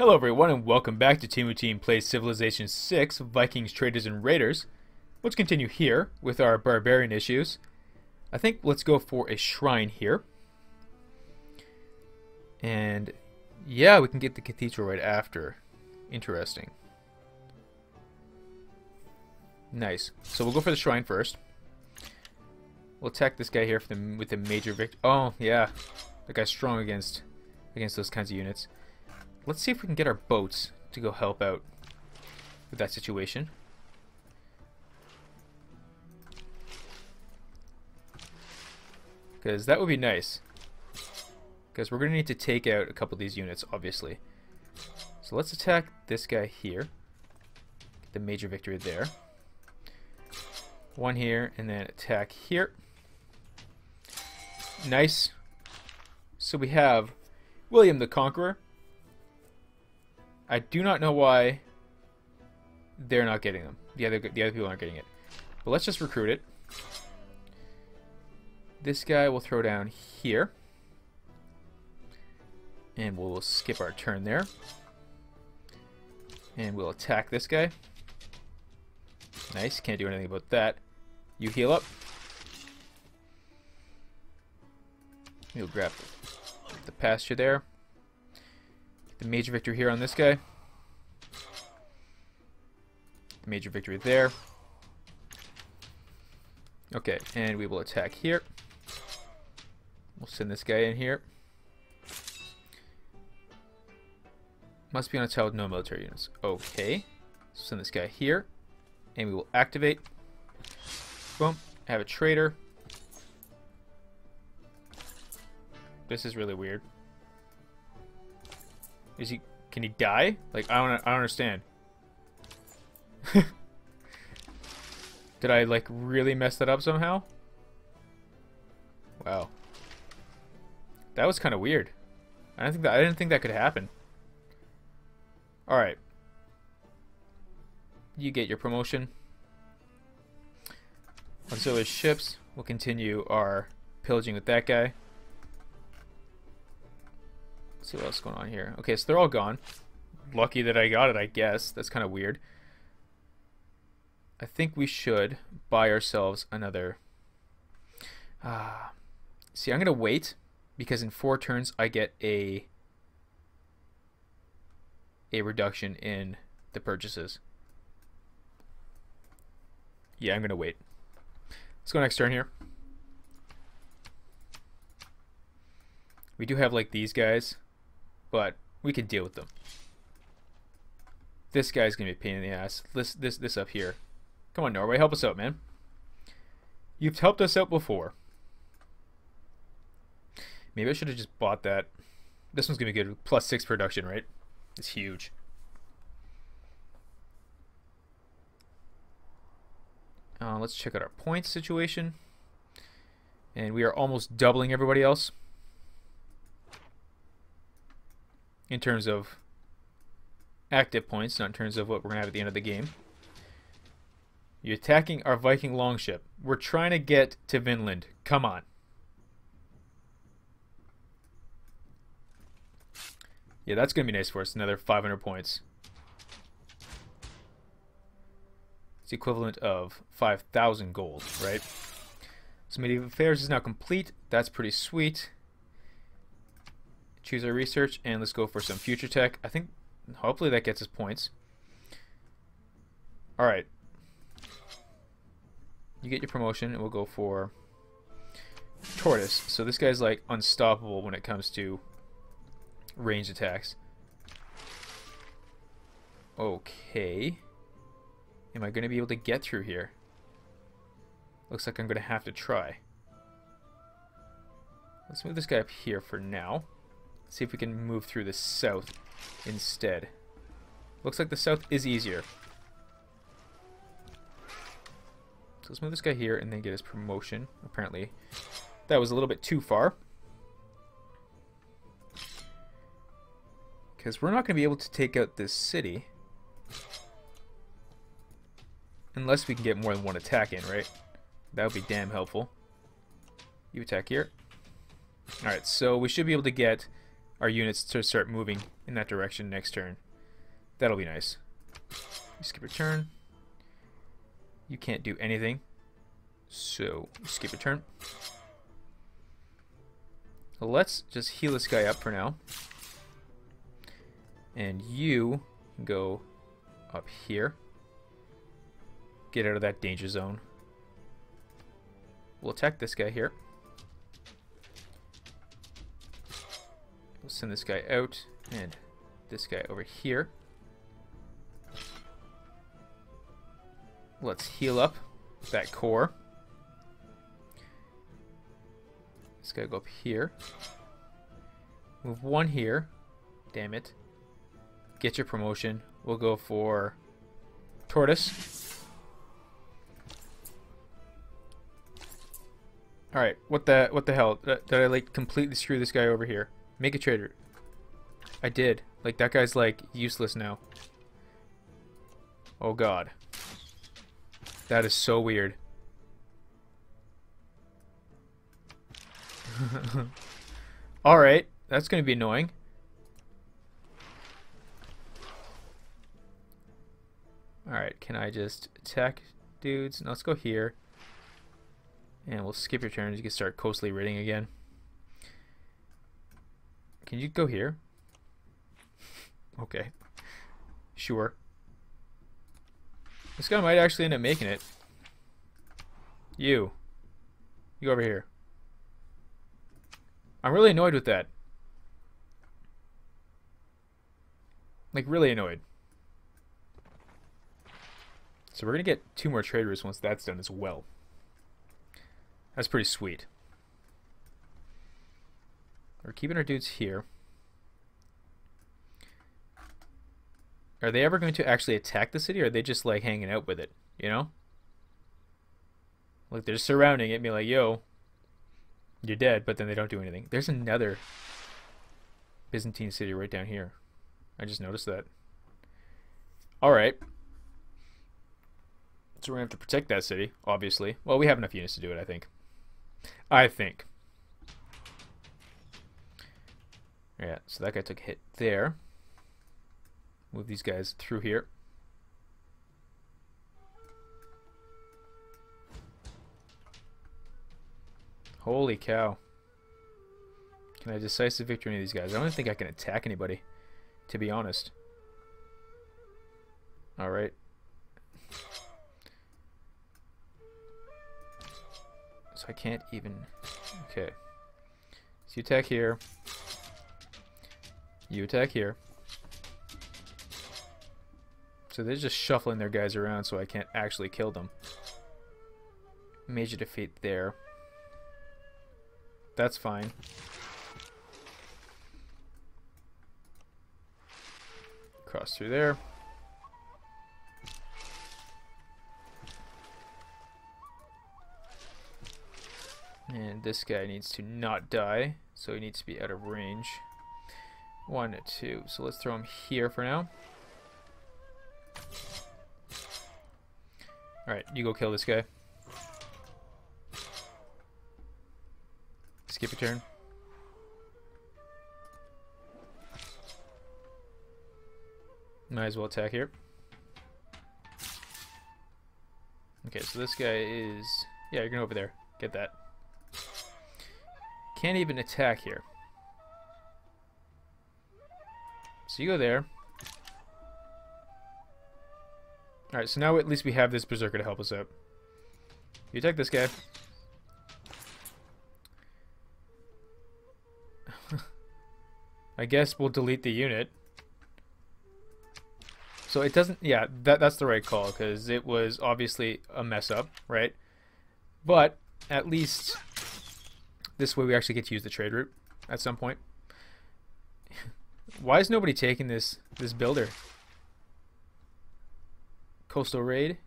Hello everyone and welcome back to Teamuteam Plays Civilization 6 Vikings, Traders, and Raiders. Let's continue here with our barbarian issues. I think let's go for a shrine here. And yeah, we can get the cathedral right after. Interesting. Nice. So we'll go for the shrine first. We'll attack this guy here the, with a major victory. Oh, yeah. That guy's strong against against those kinds of units. Let's see if we can get our boats to go help out with that situation. Because that would be nice. Because we're going to need to take out a couple of these units, obviously. So let's attack this guy here. Get the major victory there. One here, and then attack here. Nice. So we have William the Conqueror. I do not know why they're not getting them. The other the other people aren't getting it. But let's just recruit it. This guy will throw down here. And we'll skip our turn there. And we'll attack this guy. Nice, can't do anything about that. You heal up. You'll grab the pasture there. The major victory here on this guy. Major victory there. Okay, and we will attack here. We'll send this guy in here. Must be on a tile with no military units. Okay. Send this guy here. And we will activate. Boom. I Have a trader. This is really weird. Is he... Can he die? Like, I don't, I don't understand. Did I, like, really mess that up somehow? Wow. That was kind of weird. I didn't think that I didn't think that could happen. All right. You get your promotion. Auxiliary ships. We'll continue our pillaging with that guy. Let's see what else is going on here. Okay, so they're all gone. Lucky that I got it, I guess. That's kind of weird. I think we should buy ourselves another... Uh, see, I'm going to wait because in four turns I get a a reduction in the purchases. Yeah, I'm going to wait. Let's go next turn here. We do have like these guys, but we can deal with them. This guy's to be a pain in the ass. This, this, this up here. Come on, Norway, help us out, man. You've helped us out before. Maybe I should have just bought that. This one's to be good. Plus 6 production, right? It's huge. Uh, let's check out our points situation. And we are almost doubling everybody else. In terms of active points, not in terms of what we're going to have at the end of the game. You're attacking our Viking longship. We're trying to get to Vinland. Come on. Yeah, that's going to be nice for us. Another 500 points. It's equivalent of 5,000 gold, right? So Medieval Faires is now complete. That's pretty sweet. Choose our research, and let's go for some future tech. I think, hopefully that gets us points. Alright. You get your promotion, and we'll go for Tortoise. So this guy's like unstoppable when it comes to range attacks. Okay. Am I going to be able to get through here? Looks like I'm going to have to try. Let's move this guy up here for now. See if we can move through the south instead. Looks like the south is easier. So let's move this guy here and then get his promotion. Apparently that was a little bit too far. Because we're not going to be able to take out this city. Unless we can get more than one attack in, right? That would be damn helpful. You attack here. Alright, so we should be able to get our units to start moving in that direction next turn. That'll be nice. Skip a turn. You can't do anything. So, skip a turn. Let's just heal this guy up for now. And you go up here. Get out of that danger zone. We'll attack this guy here. We'll send this guy out and this guy over here. Let's heal up that core. This guy go up here. Move one here. Damn it. Get your promotion. We'll go for Tortoise. Alright, what the what the hell? Did, did I like completely screw this guy over here? Make a trader. I did. Like that guy's like useless now. Oh god. That is so weird. Alright, that's going to be annoying. Alright, can I just attack dudes? No, let's go here. And we'll skip your turns. You can start coastly raiding again. Can you go here? okay. Sure. This guy might actually end up making it. You. You go over here. I'm really annoyed with that. Like, really annoyed. So we're going to get two more traders once that's done as well. That's pretty sweet. We're keeping our dudes here. Are they ever going to actually attack the city, or are they just, like, hanging out with it? You know? Like, they're surrounding it and be like, yo, you're dead, but then they don't do anything. There's another Byzantine city right down here. I just noticed that. Alright. So we're going to have to protect that city, obviously. Well, we have enough units to do it, I think. I think. Yeah, so that guy took a hit there. Move these guys through here. Holy cow. Can I decisive victory any of these guys? I don't think I can attack anybody, to be honest. Alright. So I can't even... Okay. So you attack here. You attack here. So they're just shuffling their guys around so I can't actually kill them. Major defeat there. That's fine. Cross through there. And this guy needs to not die, so he needs to be out of range. One, two. So let's throw him here for now. Alright, you go kill this guy. Skip a turn. Might as well attack here. Okay, so this guy is... Yeah, you're going over there. Get that. Can't even attack here. So you go there. Alright, so now at least we have this Berserker to help us out. You attack this guy. I guess we'll delete the unit. So it doesn't, yeah, that that's the right call, because it was obviously a mess up, right? But at least this way we actually get to use the trade route at some point. Why is nobody taking this this builder? Coastal Raid.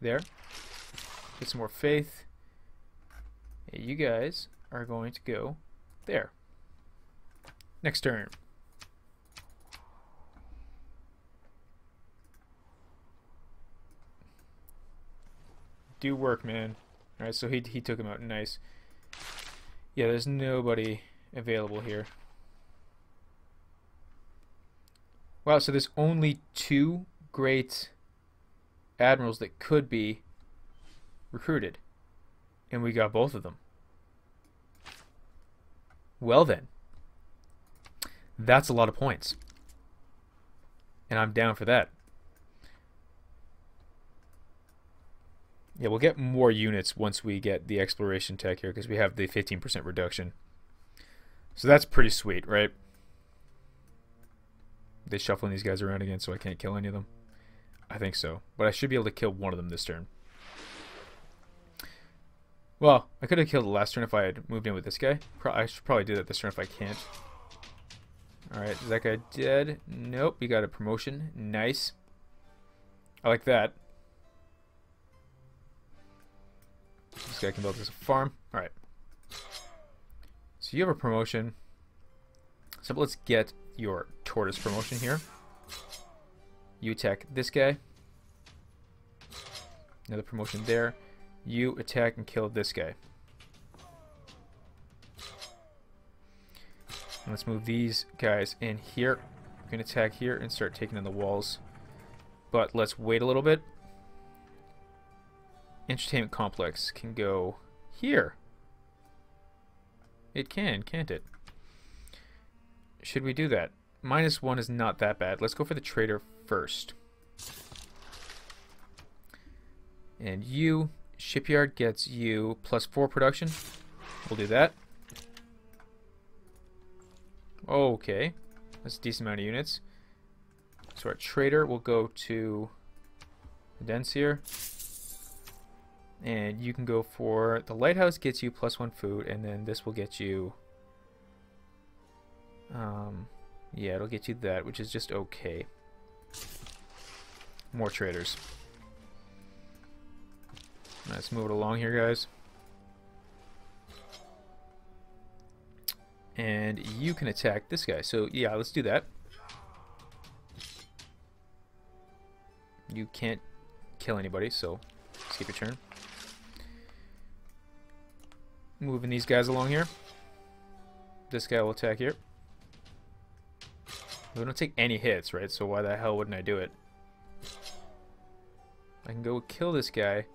There. Get some more faith. you guys are going to go there. Next turn. Do work, man. Alright, so he, he took him out. Nice. Yeah, there's nobody available here. Wow, so there's only two great admirals that could be recruited. And we got both of them. Well then. That's a lot of points. And I'm down for that. Yeah, we'll get more units once we get the exploration tech here because we have the 15% reduction. So that's pretty sweet, right? They shuffling these guys around again so I can't kill any of them? I think so. But I should be able to kill one of them this turn. Well, I could have killed the last turn if I had moved in with this guy. Pro I should probably do that this turn if I can't. Alright, is that guy dead? Nope, we got a promotion. Nice. I like that. This guy can build a farm. Alright. So you have a promotion. So let's get your tortoise promotion here. You attack this guy. Another promotion there. You attack and kill this guy. And let's move these guys in here. We can attack here and start taking in the walls. But let's wait a little bit. Entertainment complex can go here. It can, can't it? Should we do that? Minus one is not that bad. Let's go for the trader first. And you, shipyard gets you plus four production. We'll do that. Okay. That's a decent amount of units. So our trader will go to Densier. And you can go for the lighthouse gets you plus one food, and then this will get you. Um, yeah, it'll get you that, which is just okay. More traders. Let's move it along here, guys. And you can attack this guy. So, yeah, let's do that. You can't kill anybody, so skip your turn. Moving these guys along here. This guy will attack here. We don't take any hits, right? So why the hell wouldn't I do it? I can go kill this guy.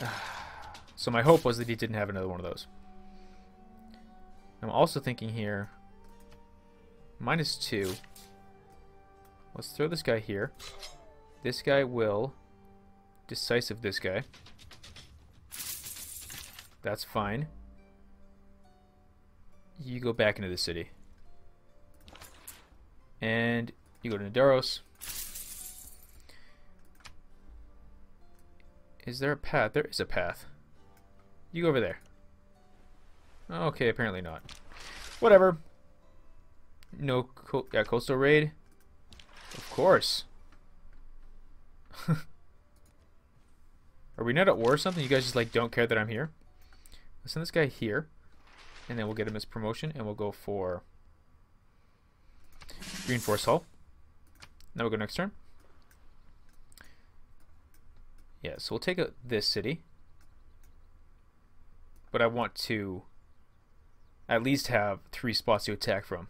so my hope was that he didn't have another one of those. I'm also thinking here, minus two. Let's throw this guy here. This guy will decisive this guy. That's fine. You go back into the city. And you go to Nidaros. Is there a path? There is a path. You go over there. Okay, apparently not. Whatever. No co yeah, coastal raid? Of course. Are we not at war or something? You guys just like don't care that I'm here? Let's send this guy here. And then we'll get him his promotion and we'll go for reinforce hull. Now we'll go next turn. Yeah, so we'll take a, this city. But I want to at least have three spots to attack from.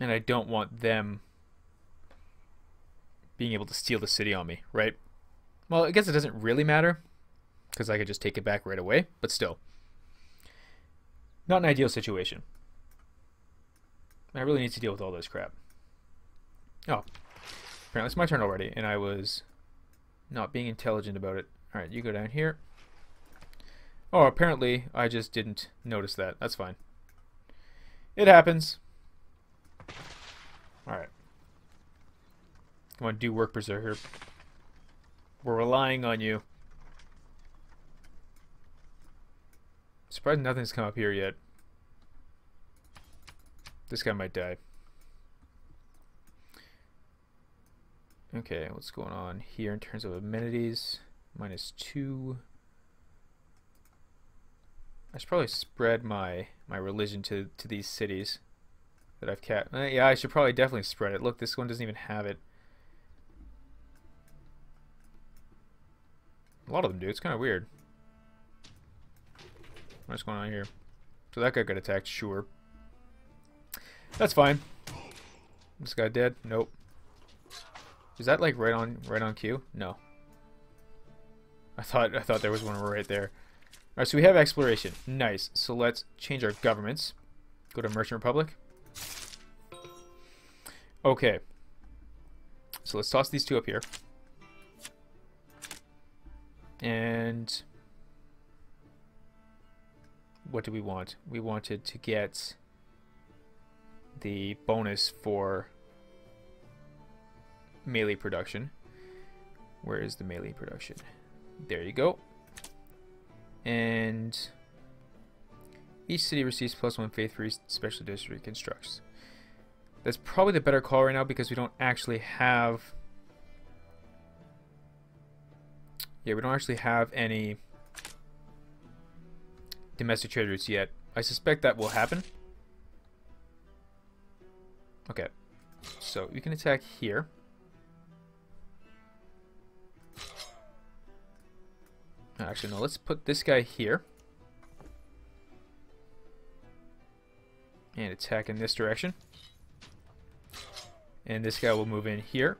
And I don't want them being able to steal the city on me, right? Well, I guess it doesn't really matter because I could just take it back right away, but still. Not an ideal situation. I really need to deal with all this crap. Oh, apparently it's my turn already, and I was not being intelligent about it. Alright, you go down here. Oh, apparently I just didn't notice that. That's fine. It happens. Alright. Come on, do work, Berserker. We're relying on you. Surprised nothing's come up here yet. This guy might die. Okay, what's going on here in terms of amenities? Minus two. I should probably spread my my religion to to these cities that I've kept. Uh, yeah, I should probably definitely spread it. Look, this one doesn't even have it. A lot of them do. It's kind of weird. What's going on here? So that guy got attacked, sure. That's fine. This guy dead? Nope. Is that like right on right on cue? No. I thought I thought there was one right there. Alright, so we have exploration. Nice. So let's change our governments. Go to Merchant Republic. Okay. So let's toss these two up here. And what do we want? We wanted to get the bonus for melee production. Where is the melee production? There you go. And each city receives plus one faith for each special district constructs. That's probably the better call right now because we don't actually have... Yeah, we don't actually have any domestic trade routes yet. I suspect that will happen. Okay. So we can attack here. Actually, no, let's put this guy here. And attack in this direction. And this guy will move in here.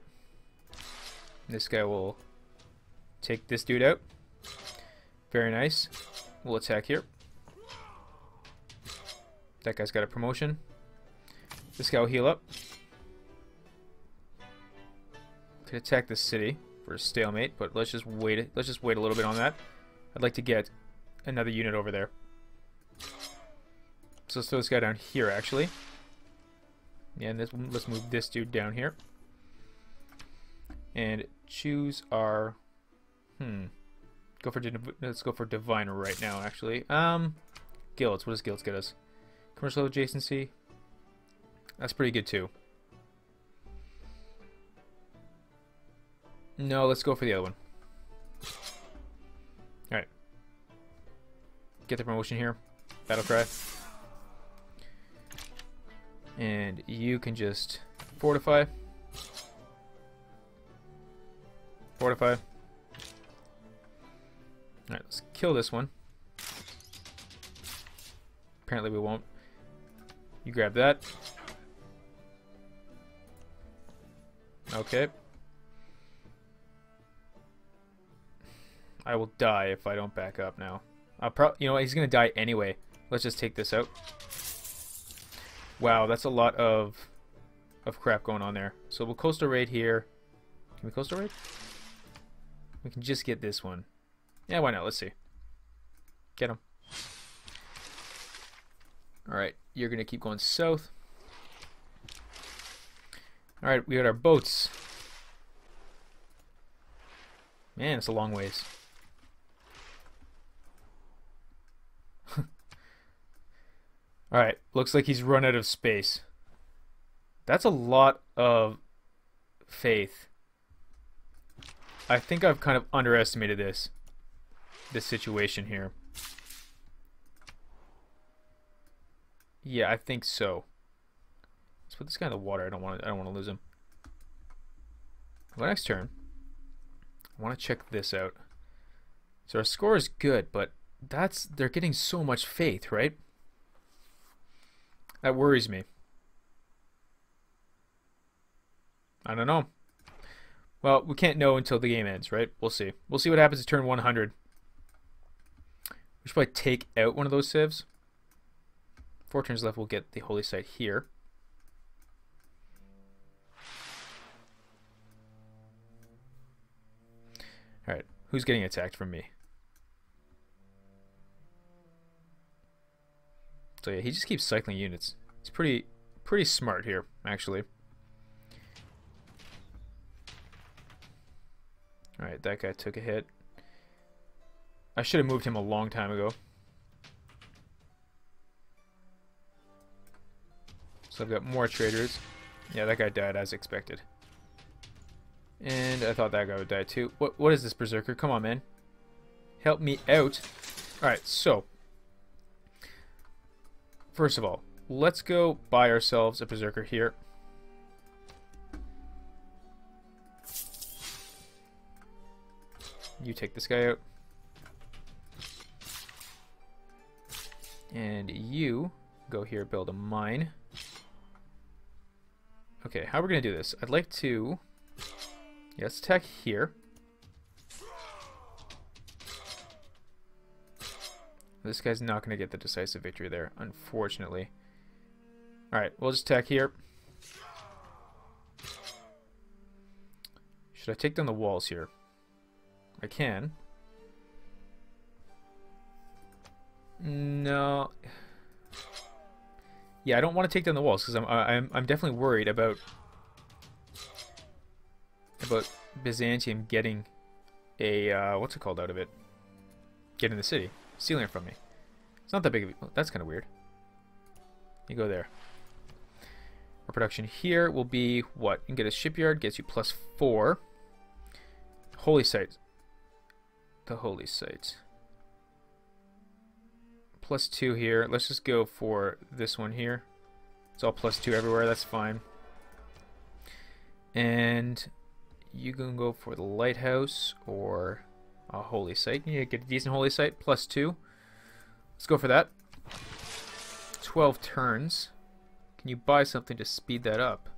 This guy will take this dude out. Very nice. We'll attack here. That guy's got a promotion. This guy will heal up. Could attack the city for a stalemate, but let's just wait. It let's just wait a little bit on that. I'd like to get another unit over there. So let's throw this guy down here, actually. Yeah, and this, let's move this dude down here. And choose our... Hmm. Go for let's go for divine right now, actually. Um, guilds. What does guilds get us? Commercial adjacency. That's pretty good too. No, let's go for the other one. Alright. Get the promotion here. Battle cry. And you can just fortify. Fortify. Alright, let's kill this one. Apparently we won't. You grab that. Okay. I will die if I don't back up now. I'll pro you know what, he's gonna die anyway. Let's just take this out. Wow, that's a lot of of crap going on there. So we'll coastal raid here. Can we coastal raid? We can just get this one. Yeah, why not? Let's see. Get him. Alright, you're to keep going south. Alright, we got our boats. Man, it's a long ways. Alright, looks like he's run out of space. That's a lot of faith. I think I've kind of underestimated this. This situation here. Yeah, I think so. Let's put this guy in the water. I don't want to. I don't want to lose him. My next turn, I want to check this out. So our score is good, but that's they're getting so much faith, right? That worries me. I don't know. Well, we can't know until the game ends, right? We'll see. We'll see what happens at turn 100. We should probably take out one of those sieves. Four turns left, we'll get the holy site here. Who's getting attacked from me? So yeah, he just keeps cycling units. He's pretty pretty smart here, actually. Alright, that guy took a hit. I should have moved him a long time ago. So I've got more traders. Yeah, that guy died as expected. And I thought that guy would die too. What What is this, Berserker? Come on, man. Help me out. Alright, so. First of all, let's go buy ourselves a Berserker here. You take this guy out. And you go here, build a mine. Okay, how are we going to do this? I'd like to... Yes, tech here. This guy's not going to get the decisive victory there, unfortunately. Alright, we'll just tech here. Should I take down the walls here? I can. No. Yeah, I don't want to take down the walls because I'm, I'm I'm definitely worried about about Byzantium getting a uh, what's it called out of it, getting the city, stealing it from me. It's not that big of a, that's kind of weird. You go there. Our production here will be what? You can get a shipyard, gets you plus four. Holy site. The holy site plus 2 here. Let's just go for this one here. It's all plus 2 everywhere. That's fine. And you can go for the lighthouse or a holy site. You get a decent holy site. Plus 2. Let's go for that. 12 turns. Can you buy something to speed that up?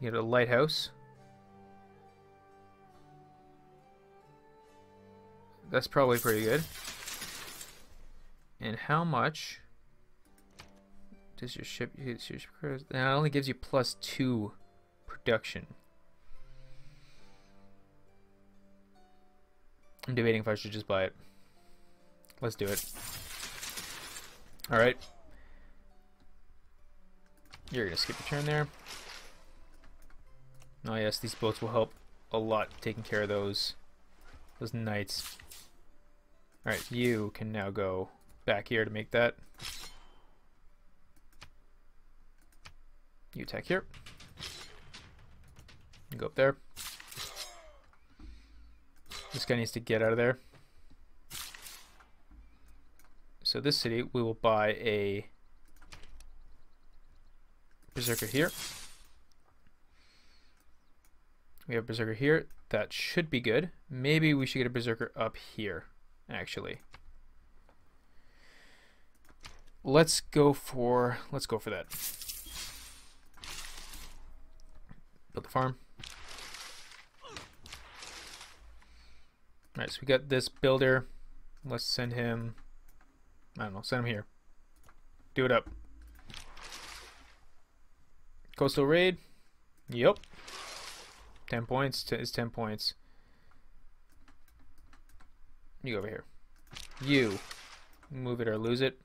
You get a lighthouse. That's probably pretty good. And how much does your ship? Your ship that only gives you plus two production. I'm debating if I should just buy it. Let's do it. Alright. You're gonna skip a turn there. Oh yes, these boats will help a lot taking care of those those knights. Alright, you can now go back here to make that. You attack here. You go up there. This guy needs to get out of there. So this city, we will buy a Berserker here. We have a Berserker here. That should be good. Maybe we should get a Berserker up here, actually let's go for let's go for that. Build the farm. Alright, so we got this builder. Let's send him I don't know, send him here. Do it up. Coastal raid. Yep. 10 points is 10 points. You go over here. You. Move it or lose it.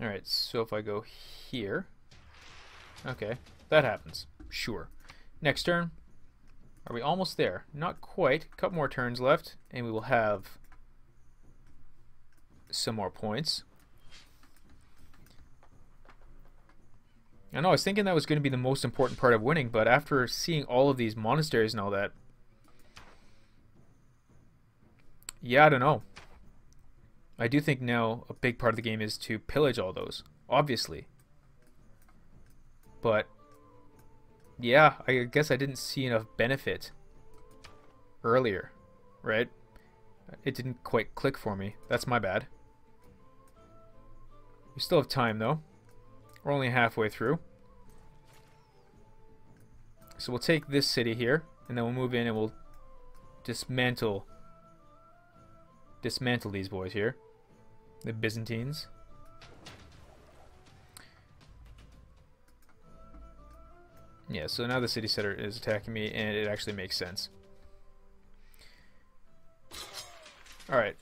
Alright, so if I go here... Okay, that happens. Sure. Next turn. Are we almost there? Not quite. A couple more turns left, and we will have some more points. I know, I was thinking that was going to be the most important part of winning, but after seeing all of these monasteries and all that... Yeah, I don't know. I do think now a big part of the game is to pillage all those, obviously. But yeah, I guess I didn't see enough benefit earlier, right? It didn't quite click for me. That's my bad. We still have time though. We're only halfway through. So we'll take this city here, and then we'll move in and we'll dismantle dismantle these boys here. The Byzantines. Yeah, so now the city center is attacking me, and it actually makes sense. Alright.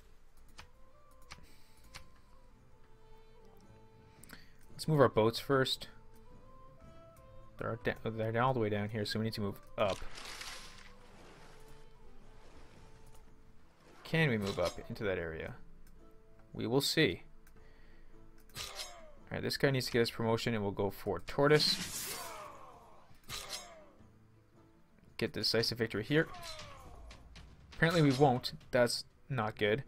Let's move our boats first. They're, they're all the way down here, so we need to move up. Can we move up into that area? We will see. Alright, this guy needs to get his promotion and we'll go for Tortoise. Get decisive victory here. Apparently we won't. That's not good.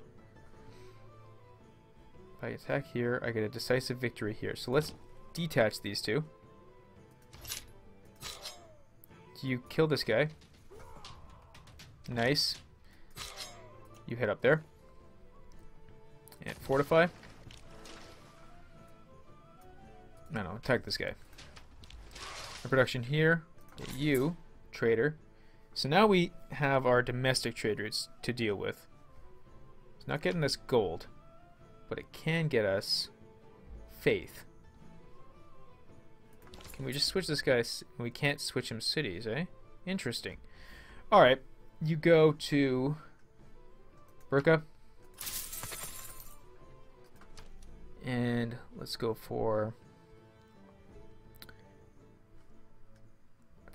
If I attack here, I get a decisive victory here. So let's detach these two. Do you kill this guy? Nice. You head up there. And fortify. No, no, attack this guy. Production here. You, trader. So now we have our domestic traders to deal with. It's not getting us gold, but it can get us faith. Can we just switch this guy? We can't switch him cities, eh? Interesting. Alright, you go to Birka. And let's go for...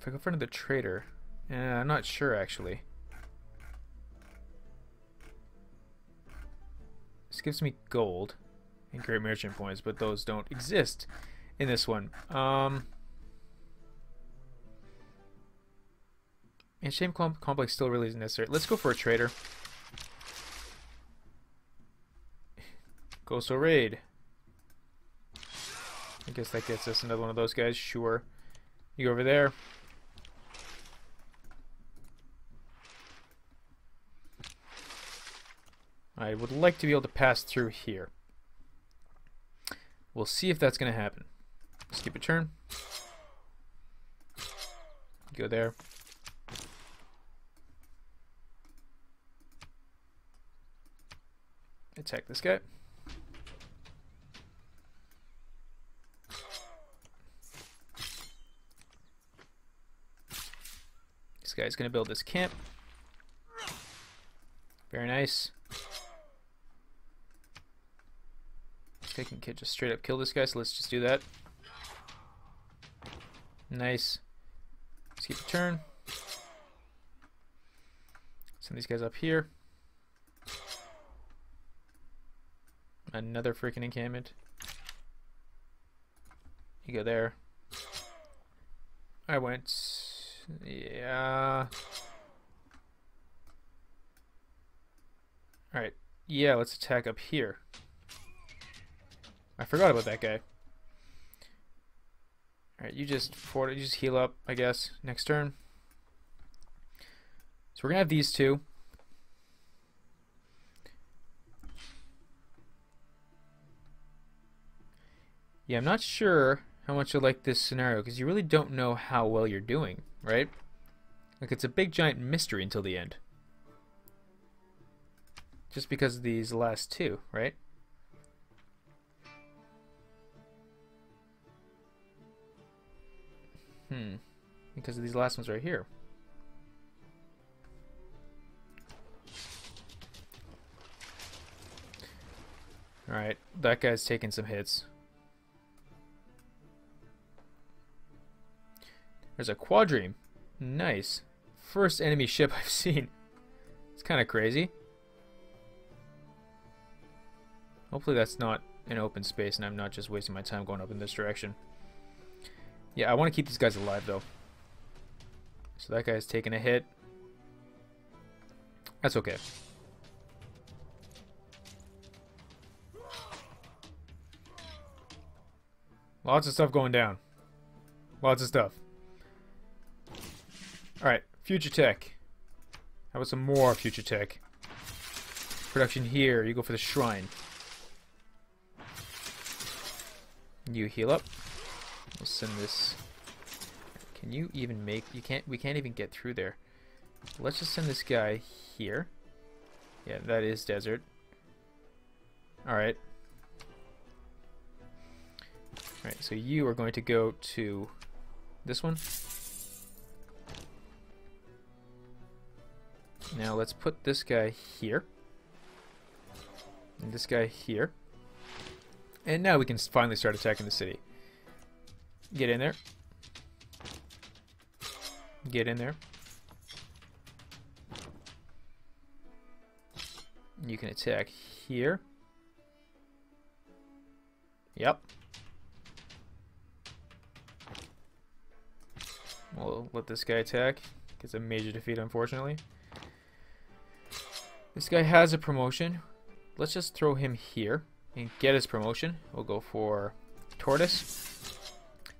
I go for another trader... I'm not sure, actually. This gives me gold and great merchant points, but those don't exist in this one. Um, and shame complex still really isn't necessary. Let's go for a trader. Coastal raid. I guess that gets us another one of those guys. Sure. You go over there. I would like to be able to pass through here. We'll see if that's going to happen. Let's skip a turn. Go there. Attack this guy. This guy's going to build this camp. Very nice. I can just straight up kill this guy, so let's just do that. Nice. Let's keep a turn. Send these guys up here. Another freaking encampment. You go there. I went. Yeah. Alright. Yeah, let's attack up here. I forgot about that guy. Alright, you just forward, you just heal up, I guess, next turn. So we're gonna have these two. Yeah, I'm not sure how much I like this scenario because you really don't know how well you're doing, right? Like it's a big giant mystery until the end. Just because of these last two, right? Hmm. Because of these last ones right here. Alright, that guy's taking some hits. There's a quadrireme. Nice. First enemy ship I've seen. It's kind of crazy. Hopefully that's not an open space and I'm not just wasting my time going up in this direction. Yeah, I want to keep these guys alive, though. So that guy's taking a hit. That's okay. Lots of stuff going down. Lots of stuff. Alright, future tech. How about some more future tech? Production here. You go for the shrine. You heal up. We'll send this. Can you even make? You can't. We can't even get through there. Let's just send this guy here. Yeah, that is desert. All right. All right. So you are going to go to this one. Now let's put this guy here. And this guy here. And now we can finally start attacking the city. Get in there. Get in there. You can attack here. Yep. We'll let this guy attack. Gets a major defeat, unfortunately. This guy has a promotion. Let's just throw him here and get his promotion. We'll go for Tortoise.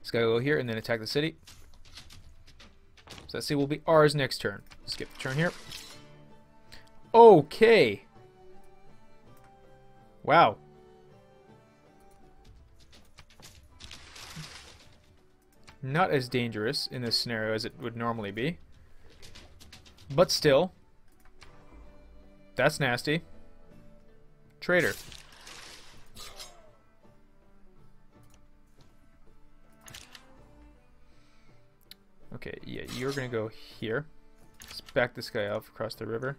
This guy will go here and then attack the city. So that city will be ours next turn. Skip the turn here. Okay. Wow. Not as dangerous in this scenario as it would normally be. But still. That's nasty. Traitor. Okay, yeah, you're gonna go here. Let's back this guy off across the river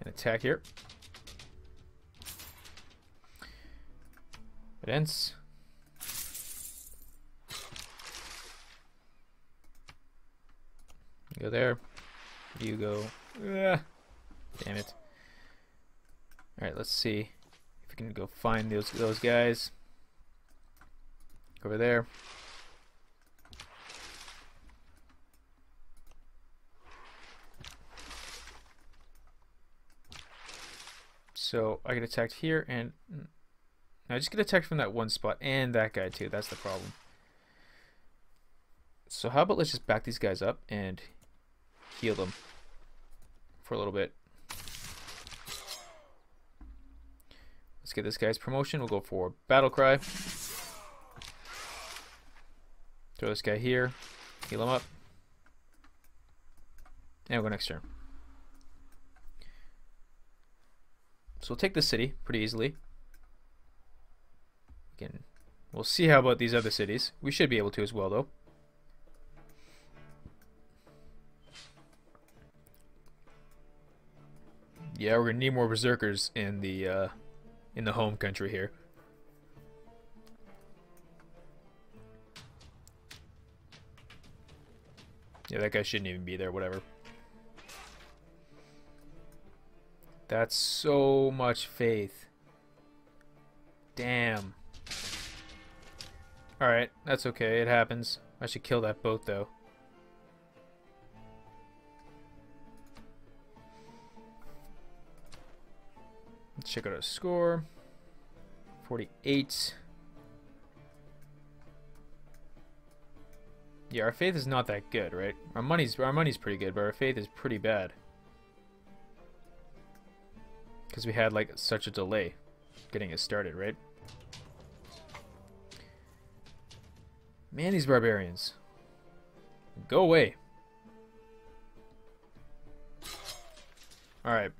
and attack here. It ends. go there. You go. Ugh. Damn it. Alright, let's see if we can go find those those guys. Over there. So I get attacked here and mm, I just get attacked from that one spot and that guy too. That's the problem. So how about let's just back these guys up and heal them for a little bit. Let's get this guy's promotion. We'll go for Battle Cry. Throw this guy here. Heal him up. And we'll go next turn. So we'll take the city pretty easily. Again, we'll see how about these other cities. We should be able to as well, though. Yeah, we're gonna need more berserkers in the uh, in the home country here. Yeah, that guy shouldn't even be there. Whatever. That's so much faith. Damn. Alright, that's okay. It happens. I should kill that boat, though. Let's check out our score. 48. Yeah, our faith is not that good, right? Our money's our money's pretty good, but our faith is pretty bad. Because we had like such a delay getting it started, right? Man, these barbarians. Go away. Alright.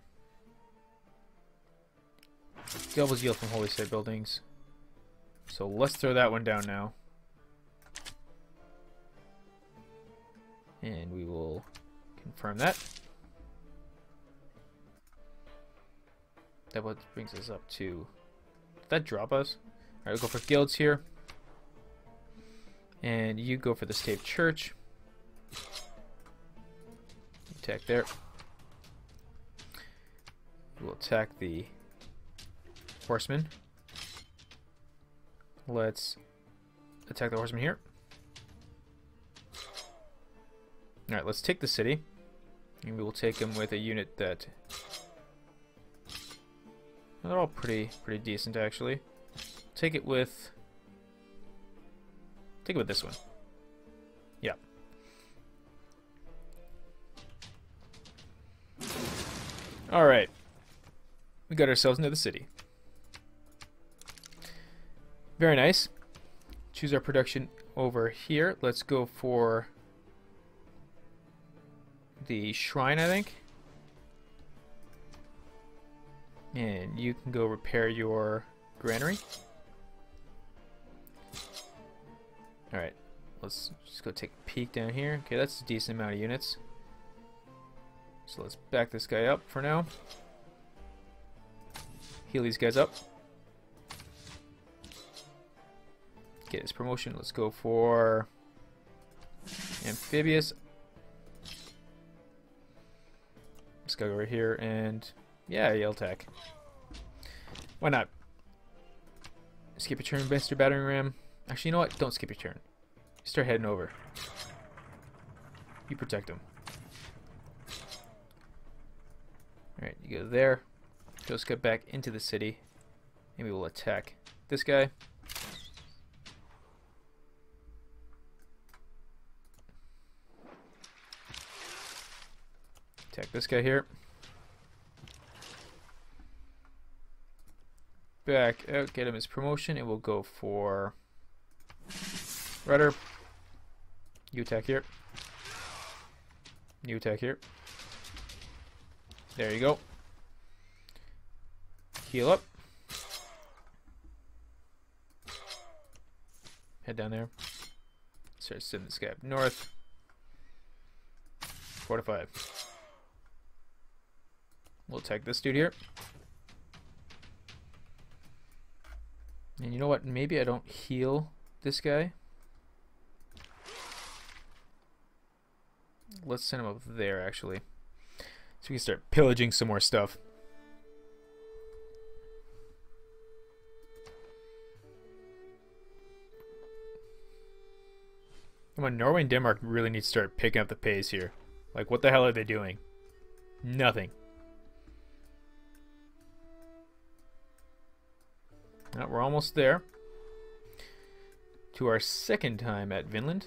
Devil's Yield from Holy Site Buildings. So let's throw that one down now. And we will confirm that. That what brings us up to... Did that drop us? Alright, we'll go for guilds here. And you go for the Stave Church. Attack there. We'll attack the horseman. Let's attack the horseman here. Alright, let's take the city. And we will take him with a unit that they're all pretty pretty decent actually. Take it with Take it with this one. Yeah. Alright. We got ourselves into the city. Very nice. Choose our production over here. Let's go for the shrine, I think. And you can go repair your granary. Alright, let's just go take a peek down here. Okay, that's a decent amount of units. So let's back this guy up for now. Heal these guys up. Get his promotion. Let's go for amphibious. Let's go over here and yeah, Yell attack. Why not? Skip your turn, Mr. Battering Ram. Actually, you know what? Don't skip your turn. Start heading over. You protect him. Alright, you go there. Just get back into the city. Maybe we'll attack this guy. Attack this guy here. Back out, get him his promotion, and we'll go for Rutter. You attack here. You attack here. There you go. Heal up. Head down there. Start sending this guy up north. Fortify. We'll attack this dude here. And you know what? Maybe I don't heal this guy. Let's send him up there, actually. So we can start pillaging some more stuff. Come on, Norway and Denmark really need to start picking up the pace here. Like, what the hell are they doing? Nothing. Now, we're almost there. To our second time at Vinland.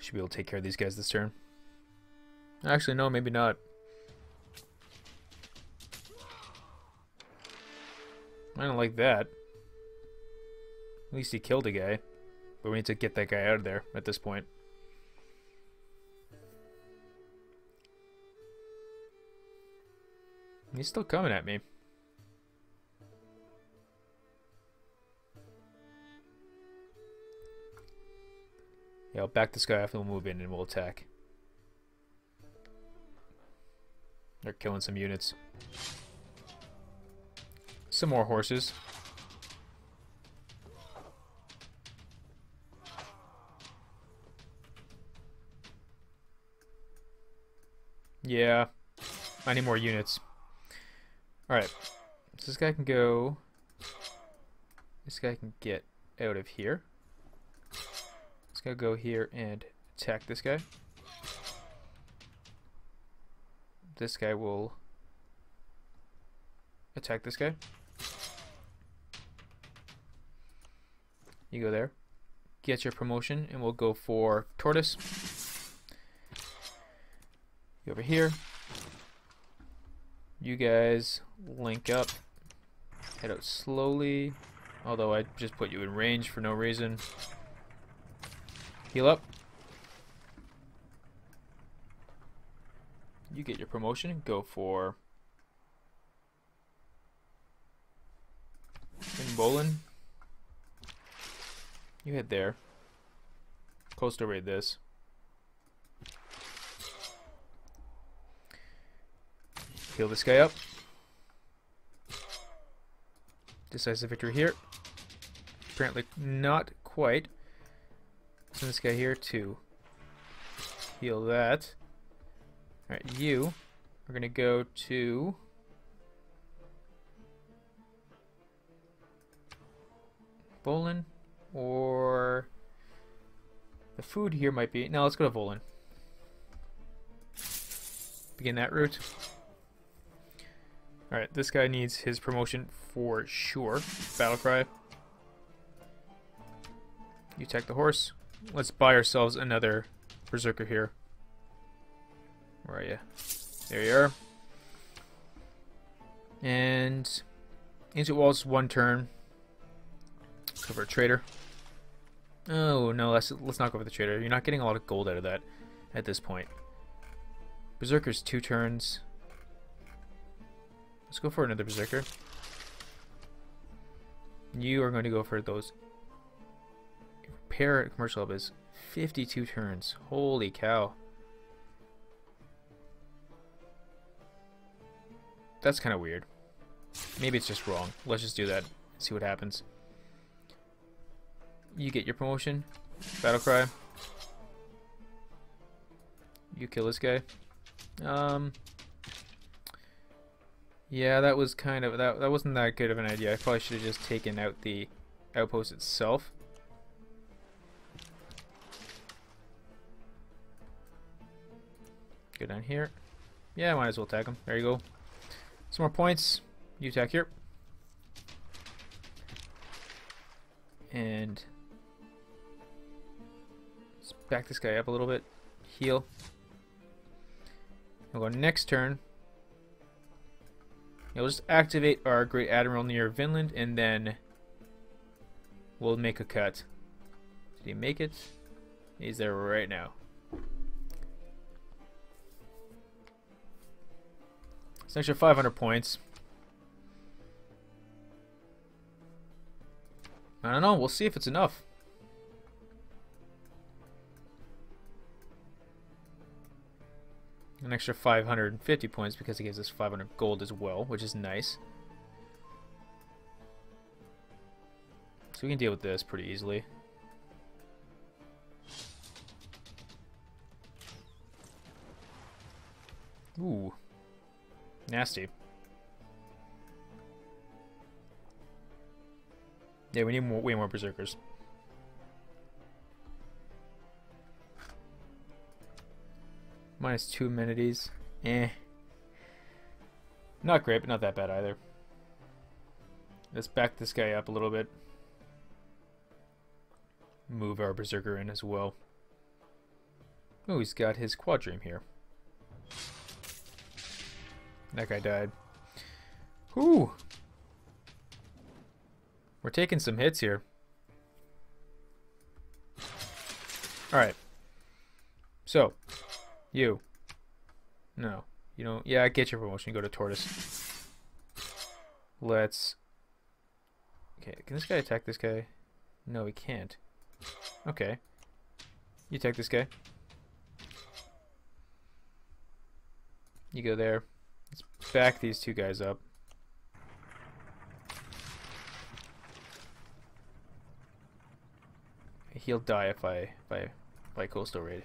Should be able to take care of these guys this turn. Actually, no, maybe not. I don't like that. At least he killed a guy. But we need to get that guy out of there at this point. He's still coming at me. Yeah, I'll back this guy and we'll move in and we'll attack. They're killing some units. Some more horses. Yeah. I need more units. Alright. So this guy can go... This guy can get out of here. This guy go here and attack this guy. This guy will attack this guy. You go there. Get your promotion, and we'll go for Tortoise. You over here. You guys link up. Head out slowly. Although I just put you in range for no reason. Heal up. You get your promotion. And go for... In Bolin. You head there. Coastal raid this. Heal this guy up. Decisive victory here. Apparently not quite. Send this guy here to heal that. Alright, you are going to go to... Bolin or the food here might be... Now let's go to Volin. Begin that route. Alright, this guy needs his promotion for sure. Battlecry. You attack the horse. Let's buy ourselves another Berserker here. Where are you? There you are. And Ancient Walls, one turn. Cover a trader. Oh, no, let's, let's not go for the trader. You're not getting a lot of gold out of that at this point. Berserker's two turns. Let's go for another Berserker. You are going to go for those. Repair commercial hub is 52 turns. Holy cow. That's kind of weird. Maybe it's just wrong. Let's just do that. See what happens you get your promotion. Battle cry. You kill this guy. Um. Yeah, that was kind of that. That wasn't that good of an idea. I probably should have just taken out the outpost itself. Go down here. Yeah, might as well attack him. There you go. Some more points. You attack here. And back this guy up a little bit. Heal. We'll go next turn. We'll just activate our Great Admiral near Vinland, and then we'll make a cut. Did he make it? He's there right now. It's an extra 500 points. I don't know. We'll see if it's enough. An extra 550 points because it gives us 500 gold as well, which is nice. So we can deal with this pretty easily. Ooh. Nasty. Yeah, we need more, way more berserkers. Minus two amenities. Eh. Not great, but not that bad either. Let's back this guy up a little bit. Move our berserker in as well. Oh, he's got his quadrireme here. That guy died. Whew. We're taking some hits here. Alright. So, you. No. You don't. Yeah, I get your promotion. Go to Tortoise. Let's. Okay, can this guy attack this guy? No, he can't. Okay. You attack this guy. You go there. Let's back these two guys up. He'll die if I if I if I coastal raid.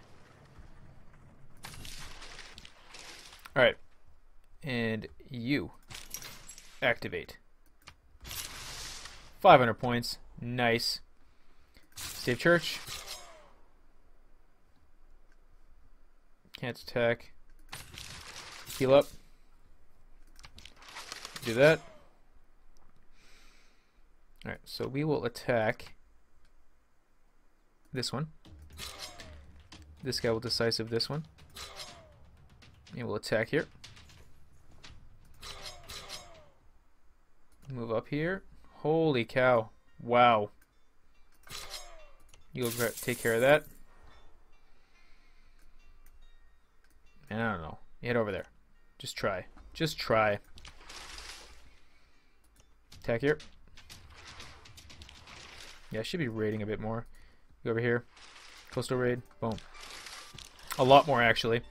Alright. And you activate. 500 points. Nice. Save church. Can't attack. Heal up. Do that. Alright, so we will attack this one. This guy will decisive this one. And we'll attack here. Move up here. Holy cow. Wow. You'll take care of that. And I don't know. Head over there. Just try. Just try. Attack here. Yeah, I should be raiding a bit more. Go over here. Coastal raid. Boom. A lot more, actually.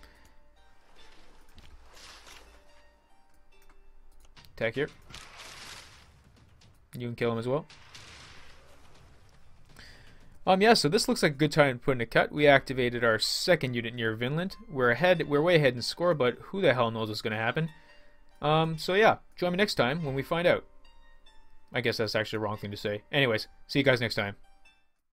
Attack here. You can kill him as well. Um, yeah, so this looks like a good time to put in a cut. We activated our second unit near Vinland. We're ahead, we're way ahead in score, but who the hell knows what's going to happen. Um, so yeah, join me next time when we find out. I guess that's actually the wrong thing to say. Anyways, see you guys next time.